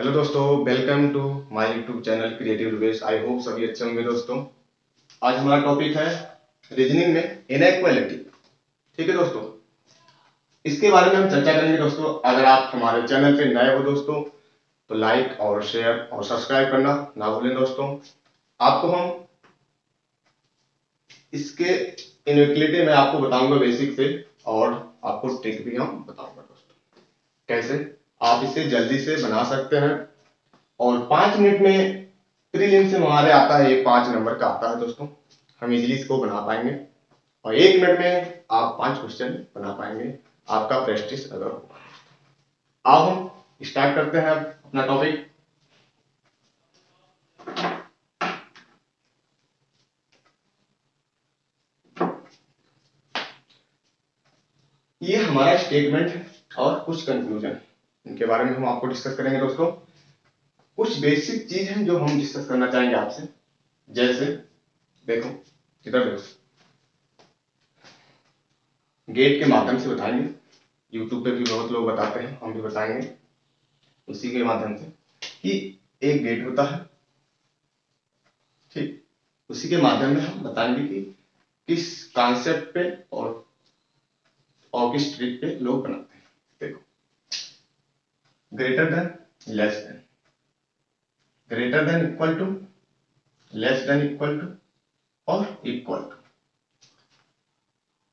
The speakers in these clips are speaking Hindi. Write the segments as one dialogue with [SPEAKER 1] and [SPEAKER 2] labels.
[SPEAKER 1] हेलो दोस्तों welcome to my YouTube channel creative Rivesh I hope सभी अच्छे होंगे दोस्तों। आज हमारा टॉपिक है रीजनिंग में इनइक्वालिटी ठीक है दोस्तों? इसके बारे में हम चर्चा करेंगे दोस्तों। अगर आप हमारे चैनल पे नए हो दोस्तों तो लाइक और शेयर और सब्सक्राइब करना ना भूलें दोस्तों। आपको हम इसके इनइक्वलिटी में आपको बताऊँगा बेसिक से, और आपको ट्रिक भी हम बताऊँगा दोस्तों। कैसे? आप इसे जल्दी से बना सकते हैं। और पाँच मिनट में प्रीलिम से हमारे आता है, ये पाँच नंबर का आता है दोस्तों। हम इजीली इसको बना पाएँगे। और एक मिनट में आप पाँच क्वेश्चन बना पाएँगे। आपका प्रेस्टिस अगर हो अब हम स्टार्ट करते हैं अपना टॉपिक ये हमारा स्टेटमेंट है और कुछ कंक्लूजन इनके बारे में हम आपको डिस्कस करेंगे दोस्तों। कुछ बेसिक चीज़ हैं जो हम डिस्कस करना चाहेंगे आपसे। जैसे, देखो इधर देखो। गेट के माध्यम से बताएँगे। यूट्यूब पे भी बहुत लोग बताते हैं, हम भी बताएँगे। उसी के माध्यम से कि एक गेट होता है, ठीक? उसी के माध्यम में हम बताएँगे कि किस कॉन्सेप्ट पे और और किस ट्रिक पे लोग बनाते हैं। देखो। Greater than, less than. Greater than equal to, less than equal to और इक्वल टू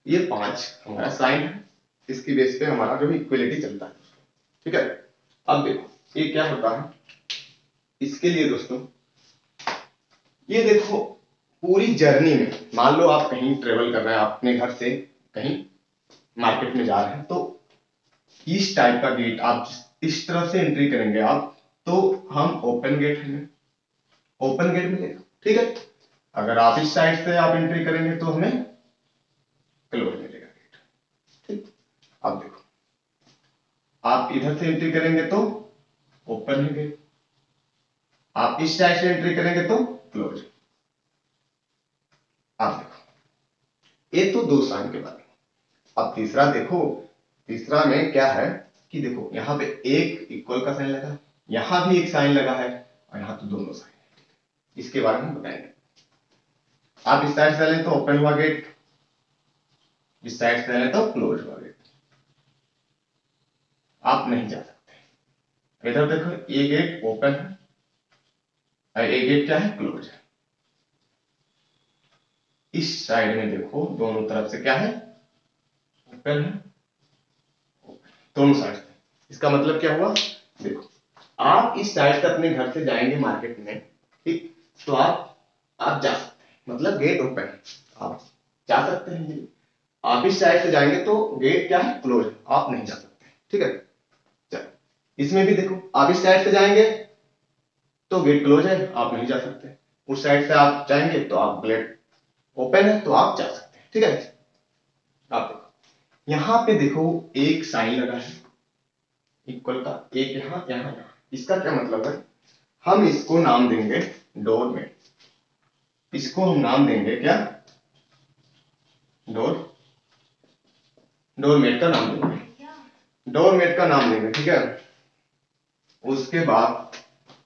[SPEAKER 1] ये पाँच हमारा साइन है, इसकी बेस पे हमारा जो इक्वलिटी चलता है। ठीक है? अब देखो, ये क्या होता है? इसके लिए दोस्तों, ये देखो, पूरी जर्नी में, मान लो आप कहीं ट्रेवल कर रहे हैं, अपने घर से कहीं मार्केट में जा रहे हैं तो इस टाइप का गेट आप इस तरह से एंट्री करेंगे आप तो हम ओपन गेट है। ओपन गेट मिलेगा ठीक है? अगर आप इस साइड से आप एंट्री करेंगे तो हमें क्लोज मिलेगा गेट ठीक? अब देखो। आप इधर से एंट्री करेंगे तो ओपन है गेट आप इस साइड से एंट्री करेंगे तो क्लोज आप देखो। ये तो दो साइन के बाद। अब तीसरा देखो, तीसरा में क्या है? कि देखो, यहाँ पे एक इक्वल का साइन लगा, यहाँ भी एक साइन लगा है, और यहाँ तो दोनों साइन इसके बारे में बताएँगे। आप इस साइड से लें तो ओपन हुआ गेट इस साइड से लें तो क्लोज हुआ गेट आप नहीं जा सकते। इधर देखो, ये गेट ओपन है, और ये गेट क्या है? क्लोज है। इस साइड में देखो, दोनों तरफ़ से क्या है? ओपन है। दोनों साइड इसका मतलब क्या हुआ? देखो आप इस साइड से अपने घर से जाएँगे मार्केट में ठीक? तो आप आप जा सकते हैं। मतलब गेट ओपन आप जा सकते हैं। आप इस साइड से जाएँगे तो गेट क्या है? क्लोज आप नहीं जा सकते ठीक है? चलो। इसमें भी देखो आप इस साइड से जाएँगे तो गेट क्लोज है आप नहीं जा सकते उस साइड से आप जाएँगे तो आप गेट ओपन है तो आप जा सकते हैं ठीक है? आप देखो। यहाँ पे देखो, एक साइन लगा है। इक्वल का एक यहाँ यहाँ यहाँ। इसका क्या मतलब है? हम इसको नाम देंगे डोरमेट इसको हम नाम देंगे क्या? डोर। डोरमेट का नाम देंगे। डोरमेट का नाम देंगे, ठीक है? उसके बाद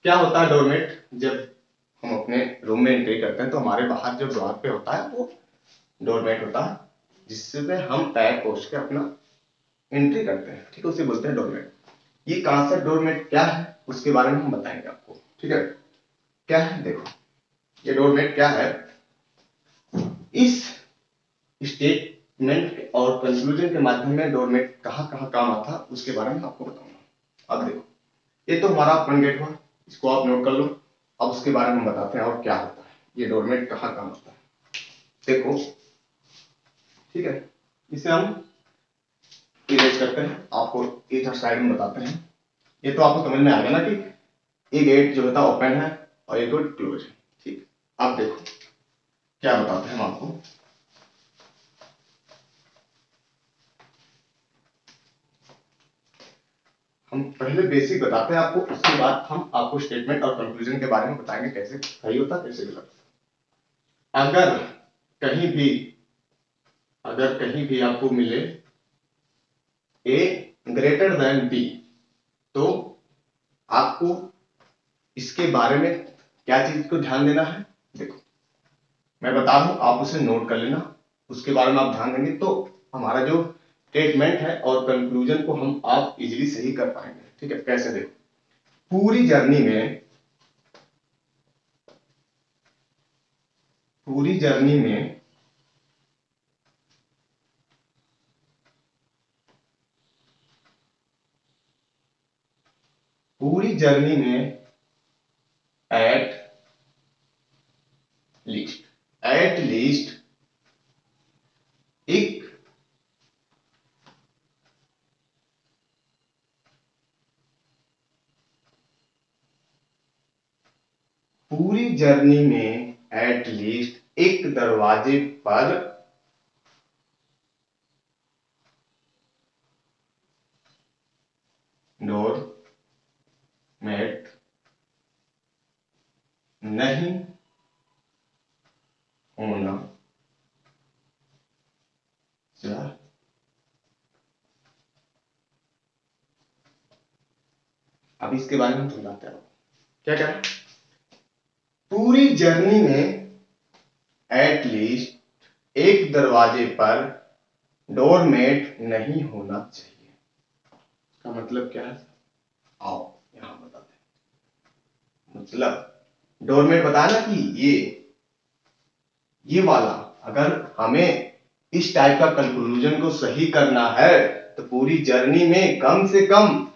[SPEAKER 1] क्या होता है डोरमेट जब हम अपने रूम में एंट्री करते हैं तो हमारे बाहर जो द्वार पे होता है, वो डोरमेट होता है। जिससे हम पैर पोष के अपना एंट्री करते हैं। ठीक है, उसे बोलते हैं डोरमेट ये कॉन्सेप्ट डोरमेट क्या है? उसके बारे में हम बताएँगे आपको। ठीक है? क्या है? देखो, ये डोरमेट क्या है? इस स्टेटमेंट और कंक्लूजन के माध्यम में डोरमेट कहाँ कहाँ काम आता, उसके बारे में आपको बताऊँगा। अब देखो, ये तो हमारा ओपन गेट हुआ, इसको आप नोट कर लो। अब उसके बारे में बताते हैं और क्या होता है। ये डोरमेट कहाँ काम आता है। देखो ठीक है? इसे हम इरेज करते हैं। आपको इधर साइड में बताते हैं। ये तो आपको समझ में आ गया ना कि ये गेट जो होता ओपन है और ये गेट क्लोज है। ठीक। अब देखो, क्या बताते हैं हम आपको? हम पहले बेसिक बताते हैं आपको, उसके बाद हम आपको स्टेटमेंट और कंक्लूजन के बारे में बताएँगे कैसे सही होता, कैसे गलत अगर कहीं भी अगर कहीं भी आपको मिले ए ग्रेटर देन बी तो आपको इसके बारे में क्या चीज़ को ध्यान देना है? देखो, मैं बता दूँ, आप उसे नोट कर लेना, उसके बारे में आप ध्यान देंगे तो हमारा जो स्टेटमेंट है और कंक्लूजन को हम आप इजीली सही कर पाएँगे, ठीक है? कैसे देखो, पूरी जर्नी में, पूरी जर्नी में पूरी जर्नी में एट लीस्ट एट लीस्ट एक पूरी जर्नी में एट लीस्ट एक दरवाजे पर डोर मेट नहीं होना चाहिए अब इसके बारे में समझाते हैं क्या क्या पूरी जर्नी में एटलीस्ट एक दरवाजे पर डोरमेट नहीं होना चाहिए। का मतलब क्या है? आओ यहाँ बताते मतलब डोरमेट बताया ना कि ये ये वाला, अगर हमें इस टाइप का कंक्लूजन को सही करना है तो पूरी जर्नी में कम से कम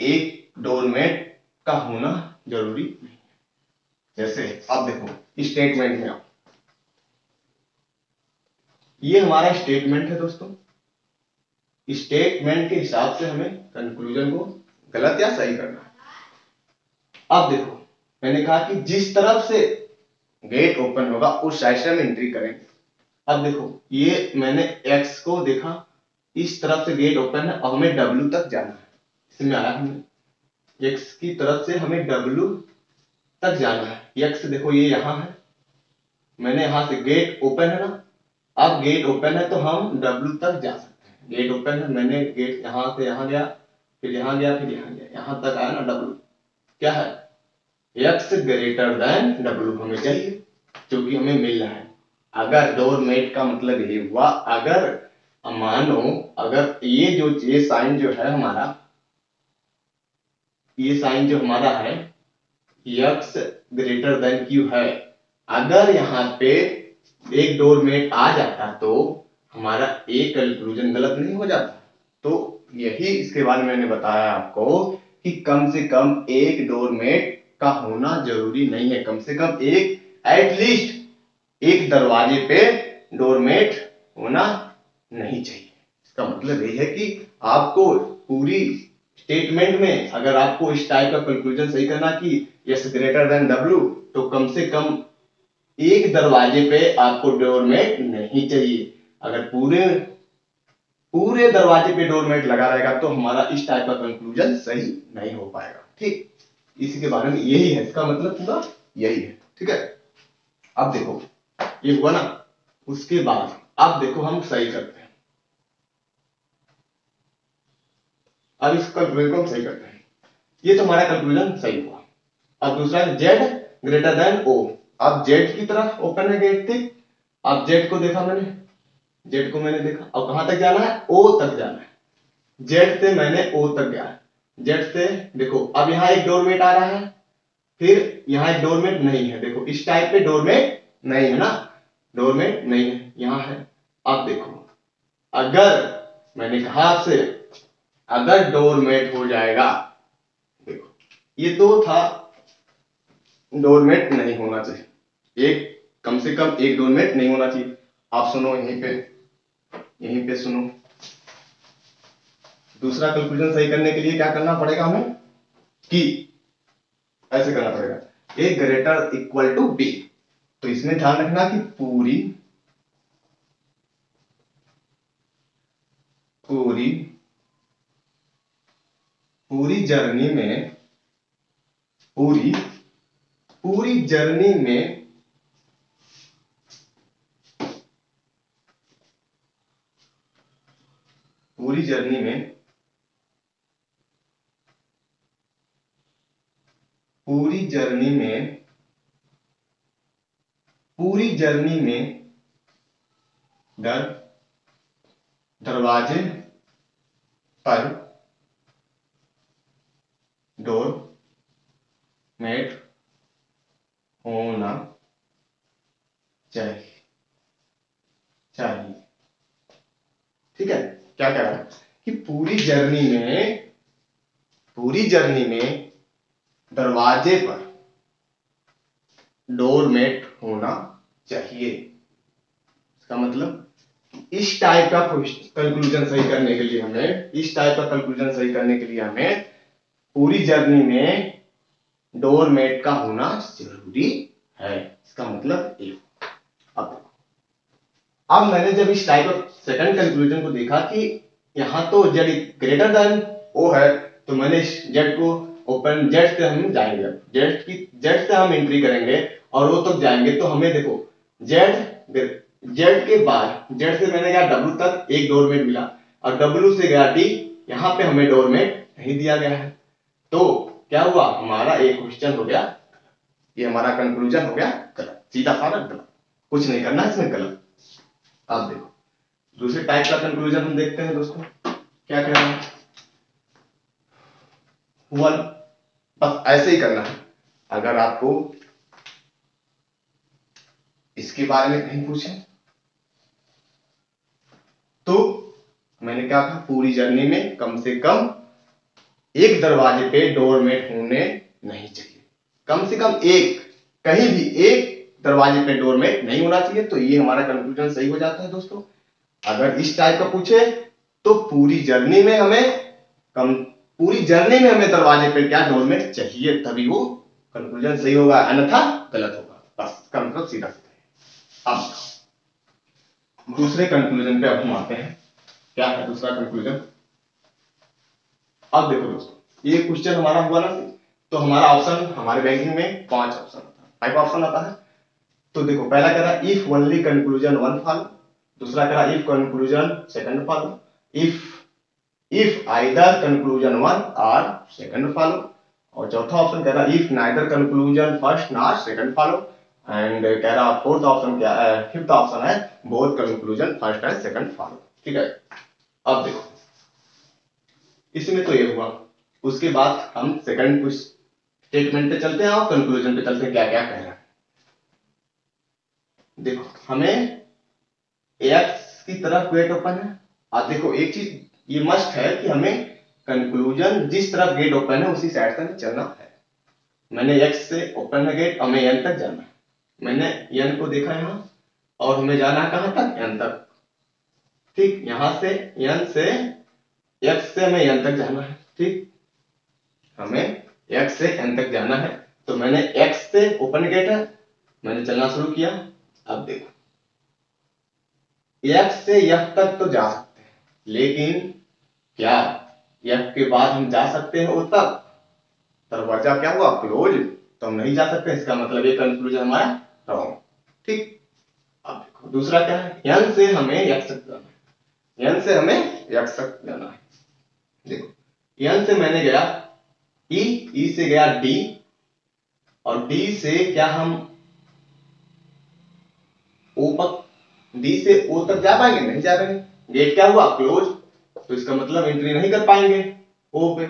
[SPEAKER 1] एक डोरमेट का होना ज़रूरी नहीं जैसे अब देखो स्टेटमेंट में आप ये हमारा स्टेटमेंट है दोस्तों। स्टेटमेंट के हिसाब से हमें कंक्लूजन को गलत या सही करना है। अब देखो, मैंने कहा कि जिस तरफ़ से गेट ओपन होगा, उस साइड से हम एंट्री करेंगे अब देखो, ये मैंने एक्स को देखा, इस तरफ़ से गेट ओपन है और हमें डब्ल्यू तक जाना है। इसमें आया हमें एक्स की तरफ़ से हमें डब्ल्यू तक जाना है। एक्स देखो, ये यहाँ है। मैंने यहाँ से गेट ओपन है ना। अब गेट ओपन है तो हम डब्ल्यू तक जा सकते हैं। गेट ओपन है, मैंने गेट यहाँ से यहाँ गया फिर यहाँ गया फिर यहाँ गया यहाँ तक आया ना डब्ल्यू क्या है? एक्स ग्रेटर देन डब्ल्यू हमें चाहिए क्योंकि हमें मिल रहा है। अगर डोर मेट का मतलब ये हुआ, अगर मानो, अगर ये जो, ये साइन जो है हमारा, ये साइन जो हमारा है, यक्स ग्रेटर देन क्यू है। अगर यहाँ पे एक डोरमेट आ जाता तो हमारा एक कंक्लूजन गलत नहीं हो जाता। तो यही इसके बारे में मैंने बताया आपको कि कम से कम एक डोरमेट का होना ज़रूरी नहीं है। कम से कम एक एटलीस्ट एक दरवाजे पे डोरमेट होना नहीं चाहिए। इसका मतलब ये है कि आपको पूरी स्टेटमेंट में अगर आपको इस टाइप का कंक्लूजन सही करना कि यस ग्रेटर देन डब्ल्यू तो कम से कम एक दरवाजे पे आपको डोरमेट नहीं चाहिए। अगर पूरे पूरे दरवाजे पे डोरमेट लगा रहेगा तो हमारा इस टाइप का कंक्लूजन सही नहीं हो पाएगा। ठीक? इसी के बारे में यही है, इसका मतलब पूरा यही है, ठीक है? अब देखो, ये हुआ ना, उसके बाद, अब देखो हम सही करते हैं। अब इस कंक्लूजन को हम सही करते हैं। ये तो हमारा कंक्लूजन सही हुआ। अब दूसरा जेड ग्रेटर देन ओ अब जेड की तरफ़ ओपन है गेट ठीक अब जेड को देखा मैंने। जेड को मैंने देखा। अब कहाँ तक जाना है? ओ तक जाना है। जेड से मैंने ओ तक गया जेड से, देखो, अब यहाँ एक डोरमेट आ रहा है, फिर यहाँ एक डोरमेट नहीं है, देखो, इस टाइप पे डोरमेट नहीं है ना? डोरमेट नहीं है, यहाँ है, अब देखो, अगर, मैंने कहा आपसे, अगर डोरमेट हो जाएगा, देखो, ये तो था, डोरमेट नहीं होना चाहिए, एक, कम से कम एक डोरमेट नहीं होना चाहिए, आप सुनो यहीं पे यहीं पे सुनो। दूसरा कंक्लूजन सही करने के लिए क्या करना पड़ेगा हमें? कि ऐसे करना पड़ेगा। A greater equal to B तो इसमें ध्यान रखना कि पूरी पूरी पूरी जर्नी में, पूरी पूरी जर्नी में पूरी जर्नी में पूरी जर्नी में, पूरी जर्नी में दर दरवाजे पर डोर मेट होना चाहिए चाहिए। ठीक है? क्या कह रहा है? कि पूरी जर्नी में, पूरी जर्नी में दरवाजे पर डोरमेट होना चाहिए। इसका मतलब इस टाइप का कंक्लूजन सही करने के लिए हमें, इस टाइप का कंक्लूजन सही करने के लिए हमें पूरी जर्नी में डोरमेट का होना ज़रूरी है। इसका मतलब ए अब अब मैंने जब इस टाइप ऑफ़ सेकंड कंक्लूजन को देखा कि यहाँ तो जेड ग्रेटर देन ओ है तो मैंने जेड को ओपन जेड से हम जाएँगे। जेड की जेड से हम एंट्री करेंगे और वो तक जाएँगे। तो हमें देखो जेड जेड के बाद जेड से मैंने कहा डब्ल्यू तक एक डोरमेट मिला। और डब्ल्यू से गया डी यहाँ पे हमें डोरमेट नहीं दिया गया है। तो क्या हुआ? हमारा एक क्वेश्चन हो गया। ये हमारा कंक्लूजन हो गया। गलत। सीधा सारा गलत। कुछ नहीं करना, इसमें गलत। अब देखो, दूसरे टाइप का कंक्लूजन हम देखते हैं दोस्तों। क्या कह रहे हैं? वन, बस ऐसे ही करना है। अगर आपको इसके बारे में कहीं पूछे तो मैंने कहा पूरी जर्नी में कम से कम एक दरवाजे पे डोरमेट होने नहीं चाहिए। कम से कम एक, कहीं भी एक दरवाजे पे डोरमेट नहीं होना चाहिए तो ये हमारा कंक्लूजन सही हो जाता है दोस्तों। अगर इस टाइप का पूछे तो पूरी जर्नी में हमें कम पूरी जर्नी में हमें दरवाजे पे क्या डोरमेट चाहिए, तभी वो कंक्लूजन सही होगा, अन्यथा गलत होगा। बस इसका मतलब सीधा सीधा अब दूसरे कंक्लूजन पे अब हम आते हैं। क्या है दूसरा कंक्लूजन अब देखो दोस्तों, ये क्वेश्चन हमारा हुआ ना तो हमारा ऑप्शन हमारे बैंकिंग में पाँच ऑप्शन फाइव ऑप्शन आता है। तो देखो, पहला कह रहा if only conclusion one follow दूसरा कह रहा if conclusion second follow if if either conclusion one और सेकंड फॉलो और चौथा ऑप्शन कह रहा if neither conclusion first not second follow and कह रहा फोर्थ ऑप्शन क्या है फिफ्थ ऑप्शन है both conclusion first and second follow ठीक है? अब देखो। इसमें तो ये हुआ। उसके बाद हम सेकंड कुछ स्टेटमेंट पे चलते हैं और कंक्लूजन पे चलते हैं क्या क्या कह रहा है। देखो, हमें एक्स की तरफ़ गेट ओपन है। आप देखो, एक चीज़ ये मस्ट है कि हमें कंक्लूजन जिस तरफ़ गेट ओपन है, उसी साइड से चलना है। मैंने एक्स से ओपन है गेट हमें एन तक जाना है। मैंने एन को देखा यहाँ, और हमें जाना कहाँ तक? एन तक। ठीक, यहाँ से एन से एक्स से हमें एन तक जाना है। ठीक, हमें एक्स से एन तक जाना है। तो मैंने एक्स से ओपन गेट है, मैंने चलना शुरू किया। अब देखो एक्स से यह तक तो जा सकते हैं, लेकिन क्या? यह के बाद हम जा सकते हैं तक। दरवाज़ा क्या हुआ? क्लोज? तो हम नहीं जा सकते, इसका मतलब ये कंक्लूजन हमारा रॉन्ग ठीक? अब देखो, दूसरा क्या है? यन से हमें तक जाना है। यन से हमें तक जाना है। देखो यन से मैंने गया ई ई से गया डी और डी से क्या हम ओ तक डी से ओ तक जा पाएँगे? नहीं जा पाएँगे। गेट क्या हुआ? क्लोज तो इसका मतलब एंट्री नहीं कर पाएँगे। ओ पे।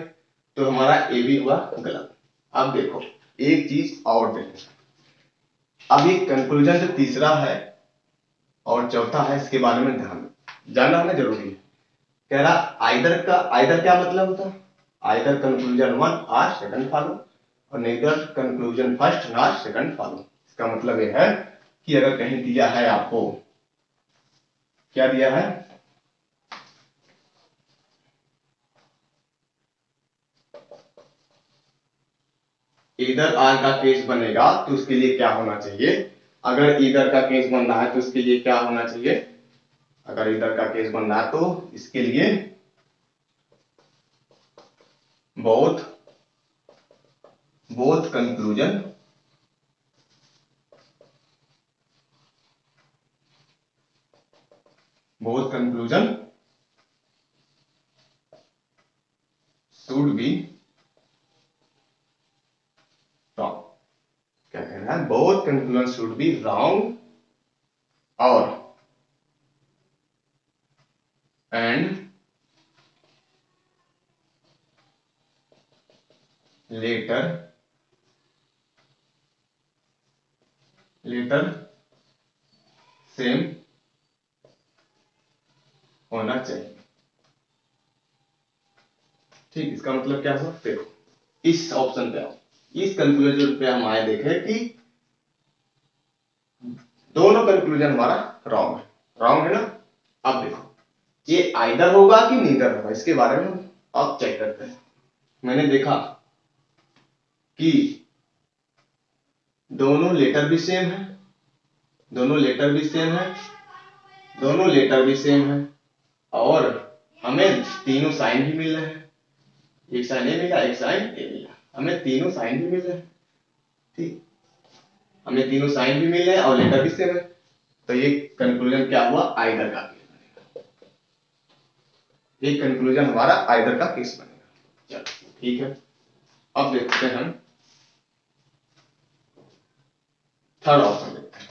[SPEAKER 1] तो हमारा ए भी हुआ गलत। अब देखो, एक चीज़ और देखो। अब ये कंक्लूजन जो तीसरा है और चौथा है, इसके बारे में ध्यान। जानना हमें ज़रूरी है। कह रहा आइदर का आइदर क्या मतलब होता either conclusion one or second follow और neither conclusion first not second follow इसका मतलब यह है कि अगर कहीं दिया है आपको, क्या दिया है? इधर आर का केस बनेगा तो उसके लिए क्या होना चाहिए? अगर इधर का केस बन रहा है तो उसके लिए क्या होना चाहिए? अगर इधर का केस बन रहा है तो इसके लिए both both conclusion both conclusion should be रहा है शुड बी रॉन्ग और एंड लेटर लेटर सेम होना चाहिए। ठीक, इसका मतलब क्या हुआ? देखो, इस ऑप्शन पे आओ। इस कंक्लूजन पे हम आए देखे कि दोनों कंक्लूजन हमारा रॉन्ग है। रॉन्ग है ना? अब देखो, ये आइदर होगा कि नीदर होगा, इसके बारे में अब चेक करते हैं। मैंने देखा कि दोनों लेटर भी सेम है, दोनों लेटर भी सेम है, दोनों लेटर भी सेम है, और हमें तीनों साइन भी मिल रहे हैं। एक साइन ए मिला, एक साइन ए मिला। हमें तीनों साइन भी मिल रहे हैं। ठीक। हमें तीनों साइन भी मिल और लेटर भी सेम है। तो ये कंक्लूजन क्या हुआ? आइदर का केस बनेगा। ये कंक्लूजन हमारा आइदर का केस बनेगा। चलो, ठीक है। अब देखते हैं हम। थर्ड ऑप्शन देखते हैं।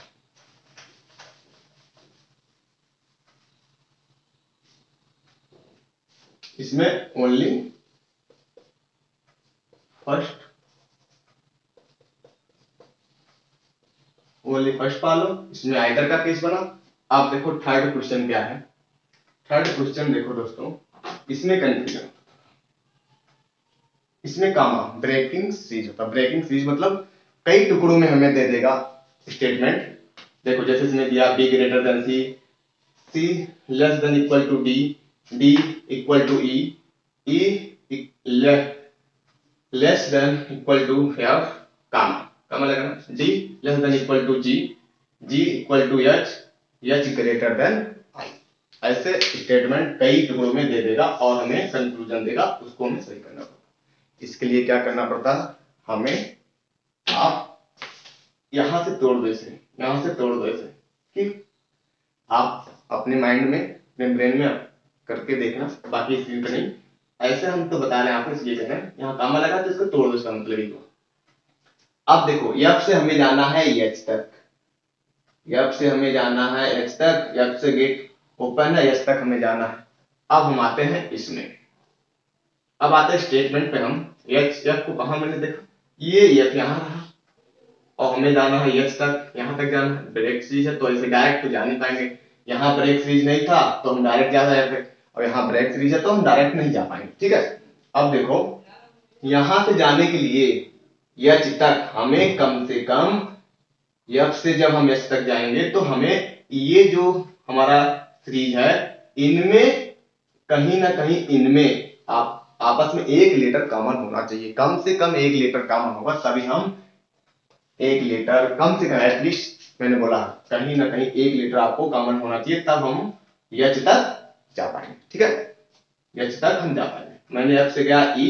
[SPEAKER 1] इसमें ओनली फ़र्स्ट ओनली फ़र्स्ट पा लो, इसमें आइदर का केस बना आप देखो थर्ड क्वेश्चन क्या है। थर्ड क्वेश्चन देखो दोस्तों, इसमें कंफ्यूजन इसमें कामा ब्रेकिंग सीरीज़ होता ब्रेकिंग सीरीज़ मतलब कई टुकड़ों में हमें दे देगा स्टेटमेंट देखो जैसे इसने दिया B greater than C C less than equal to D D equal to E E less than equal to F comma comma लगाना? G less than equal to G G equal to H H greater than I ऐसे स्टेटमेंट कई टुकड़ों में दे देगा और हमें कंक्लूजन देगा, उसको हमें सही करना पड़ता इसके लिए क्या करना पड़ता है? हमें आप यहाँ से तोड़ दो इसे, यहाँ से तोड़ दो इसे। ठीक? आप अपने माइंड में, अपने ब्रेन में करके देखना, बाकी स्क्रीन नहीं। ऐसे हम तो बता रहे हैं आपको, इसलिए कह रहे हैं। यहाँ कामा लगा तो इसको तोड़ दो इसका मतलब ही अब देखो यप से हमें जाना है एच तक। यप से हमें जाना है एच तक यप से गेट ओपन है एच तक हमें जाना है। अब हम आते हैं इसमें। अब आते हैं स्टेटमेंट पे हम। एच एफ़ को कहा मैंने देखा? ये एफ़ यहाँ रहा। और हमें जाना है एच तक, यहाँ तक जाना है। ब्रेक सीरीज़ है तो ऐसे डायरेक्ट तो जा नहीं पाएँगे। यहाँ ब्रेक सीरीज़ नहीं था तो हम डायरेक्ट जा रहे थे। और यहाँ ब्रेक सीरीज़ है तो हम डायरेक्ट नहीं जा पाएँगे। ठीक है? अब देखो, यहाँ से जाने के लिए यच तक हमें कम से कम यफ से जब हम यच तक जाएँगे तो हमें ये जो हमारा सीरीज़ है, इनमें कहीं ना कहीं इनमें आप, आपस में एक लीटर कॉमन होना चाहिए। कम से कम एक लीटर कॉमन होगा, तभी हम एक लीटर कम से कम एटलीस्ट मैंने बोला, कहीं ना कहीं एक लीटर आपको कॉमन होना चाहिए, तब हम यच तक जा पाएँगे, ठीक है? यच तक हम जा पाएँगे। मैंने एफ़ से गया ई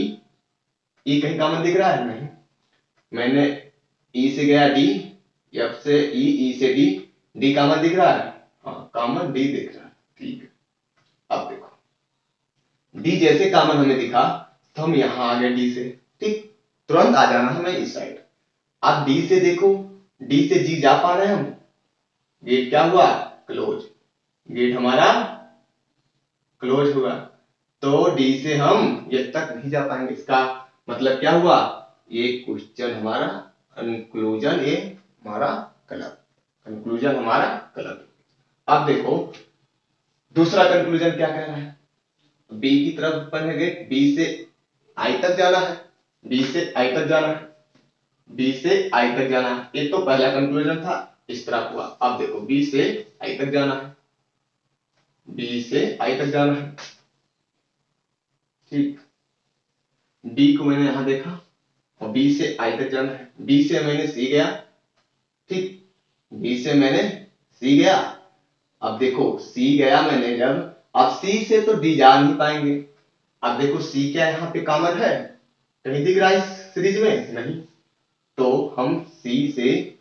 [SPEAKER 1] ई कहीं कॉमन दिख रहा है? नहीं। मैंने ई से गया डी एफ़ से ई ई से डी डी कामन दिख रहा है? हाँ कामन डी दिख रहा है। ठीक है। अब देखो। डी जैसे कामन हमें दिखा तो हम यहाँ आ गए डी से। ठीक? तुरंत आ जाना हमें इस साइड अब डी से देखो। डी से जी जा पा रहे हैं हम। गेट क्या हुआ? क्लोज गेट हमारा क्लोज हुआ। तो डी से हम ये तक नहीं जा पाएँगे। इसका मतलब क्या हुआ? ये क्वेश्चन हमारा कंक्लूजन ये हमारा गलत कंक्लूजन हमारा गलत अब देखो, दूसरा कंक्लूजन क्या कह रहा है? बी की तरफ़ पढ़ेंगे बी से आई तक जाना है। बी से आई तक जाना है। बी से आई तक जाना है। ये तो पहला कंक्लूजन था, इस तरह हुआ। अब देखो बी से आई तक जाना है। बी से आई तक जाना है। ठीक। डी को मैंने यहाँ देखा। और बी से आई तक जाना है। बी से मैंने सी गया। ठीक। बी से मैंने सी गया। अब देखो सी गया मैंने जब। अब सी से तो डी जा नहीं पाएँगे। अब देखो सी क्या यहाँ पे कॉमन है? कहीं दिख रहा है इस सीरीज़ में? नहीं। तो हम सी से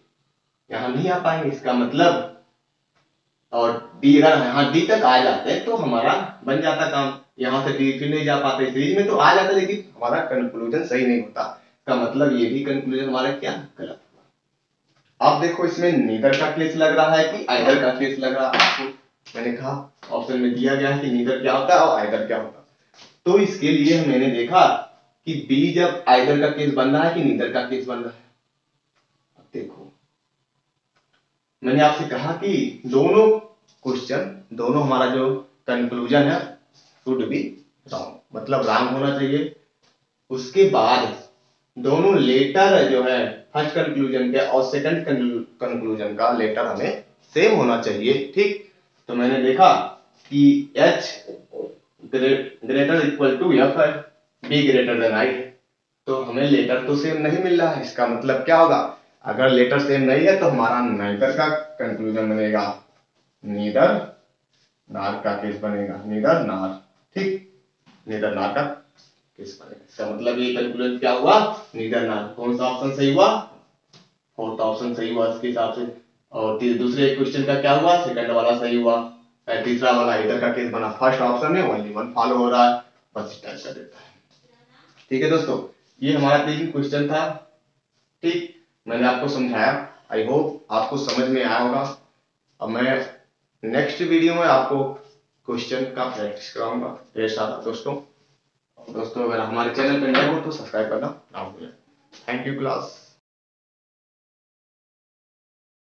[SPEAKER 1] यहाँ नहीं आ पाएँगे। इसका मतलब और डी अगर यहाँ डी तक आ जाते तो हमारा बन जाता काम। यहाँ से डी फिर नहीं जा पाते। सीरीज़ में तो आ जाता, लेकिन हमारा कंक्लूजन सही नहीं होता। इसका मतलब ये भी कंक्लूजन हमारा क्या गलत हुआ। अब देखो, इसमें नीदर का केस लग रहा है कि आइदर का केस लग रहा है आपको। मैंने कहा ऑप्शन में दिया गया है कि नीदर क्या होता है और आइदर क्या होता है। तो इसके लिए मैंने देखा कि बी जब आइदर का केस बन रहा है कि नीदर का केस बन रहा है। अब देखो। मैंने आपसे कहा कि दोनों क्वेश्चन दोनों हमारा जो कंक्लूजन है शुड बी रॉन्ग मतलब रॉन्ग होना चाहिए। उसके बाद दोनों लेटर जो है फ़र्स्ट कंक्लूजन के और सेकंड कंक्लूजन का लेटर हमें सेम होना चाहिए, ठीक? तो मैंने देखा कि H greater equal to F है बी ग्रेटर देन आई तो हमें लेटर तो सेम नहीं मिल रहा है, इसका मतलब क्या होगा? अगर लेटर सेम नहीं है तो हमारा नाइदर का कंक्लूजन बनेगा। नीदर नार का केस बनेगा। नीदर नार, ठीक? नीदर नार का केस बनेगा इसका मतलब ये कंक्लूजन क्या हुआ? नीदर नार कौन सा ऑप्शन सही हुआ? फोर्थ ऑप्शन सही हुआ इसके हिसाब से। और दूसरे क्वेश्चन का क्या हुआ? सेकंड वाला सही हुआ। तीसरा वाला इधर का केस बना। फ़र्स्ट ऑप्शन में ओनली वन फॉलो हो रहा है। बस टाइप कर देता है। ठीक है दोस्तों, ये हमारा तीन क्वेश्चन था। ठीक, मैंने आपको समझाया। आई होप आपको समझ में आया होगा। अब मैं नेक्स्ट वीडियो में आपको क्वेश्चन का प्रैक्टिस कराऊँगा। ढेर सारा दोस्तों। दोस्तों, अगर हमारे चैनल पर नए हो तो सब्सक्राइब करना। ना भूलें थैंक यू क्लास